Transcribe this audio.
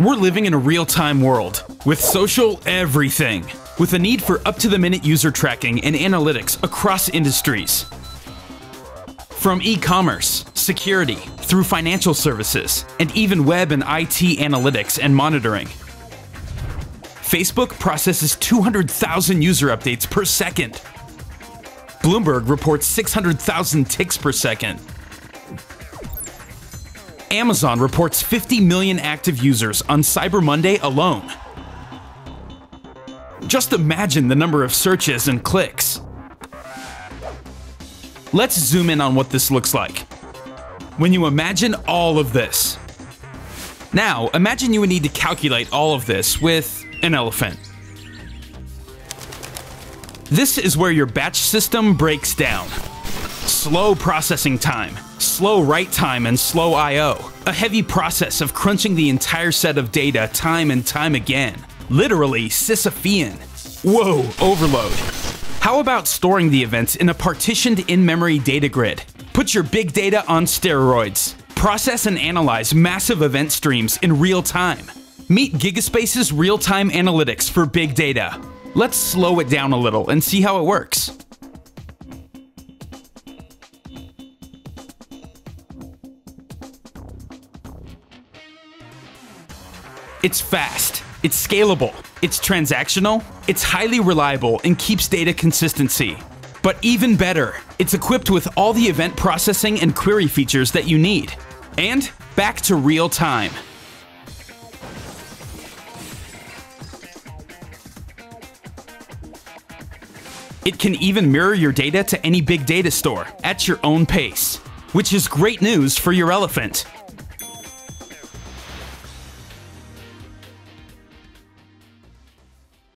We're living in a real time world with social everything, with a need for up to the minute user tracking and analytics across industries. From e commerce, security, through financial services, and even web and IT analytics and monitoring. Facebook processes 200,000 user updates per second. Bloomberg reports 600,000 ticks per second. Amazon reports 50 million active users on Cyber Monday alone. Just imagine the number of searches and clicks. Let's zoom in on what this looks like. When you imagine all of this. Now, imagine you would need to calculate all of this with an elephant. This is where your batch system breaks down. Slow processing time, slow write time, and slow I.O. A heavy process of crunching the entire set of data time and time again. Literally Sisyphean. Whoa, overload. How about storing the events in a partitioned in-memory data grid? Put your big data on steroids. Process and analyze massive event streams in real time. Meet GigaSpaces' real-time analytics for big data. Let's slow it down a little and see how it works. It's fast, it's scalable, it's transactional, it's highly reliable and keeps data consistency. But even better, it's equipped with all the event processing and query features that you need. And back to real time. It can even mirror your data to any big data store at your own pace, which is great news for your elephant.